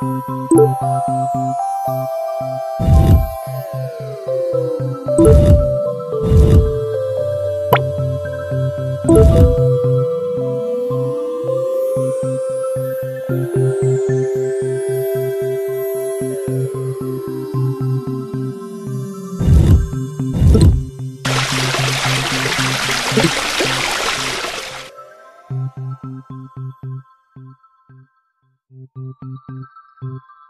Thank you.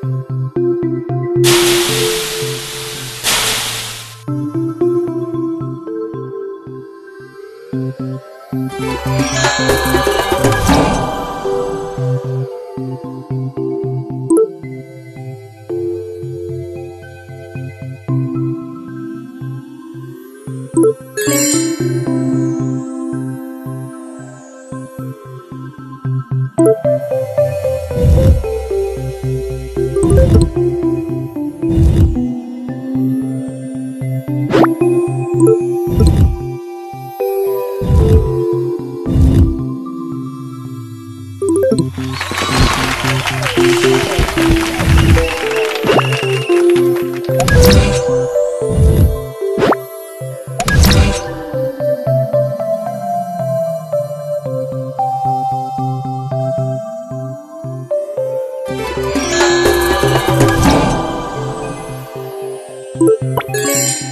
thank you Müzik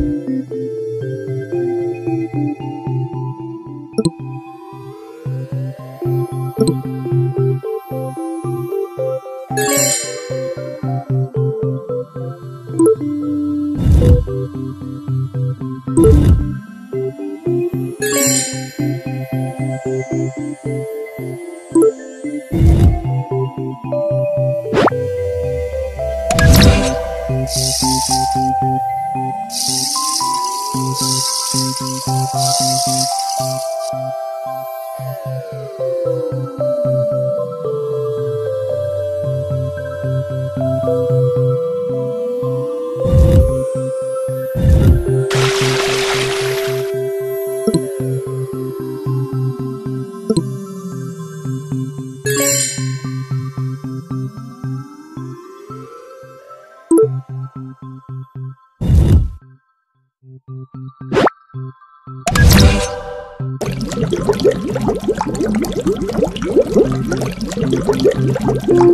Thank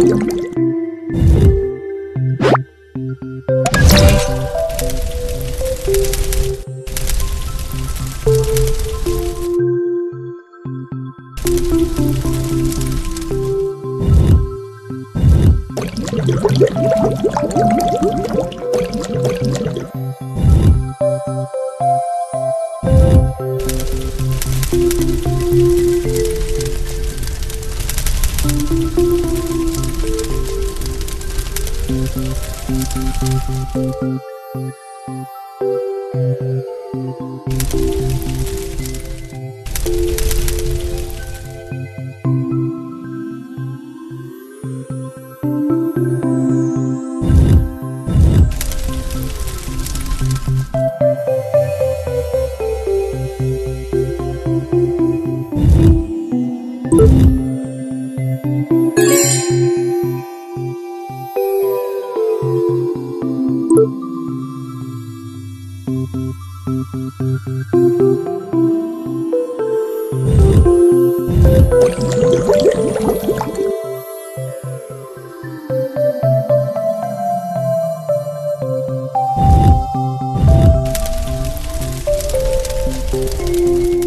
you. Música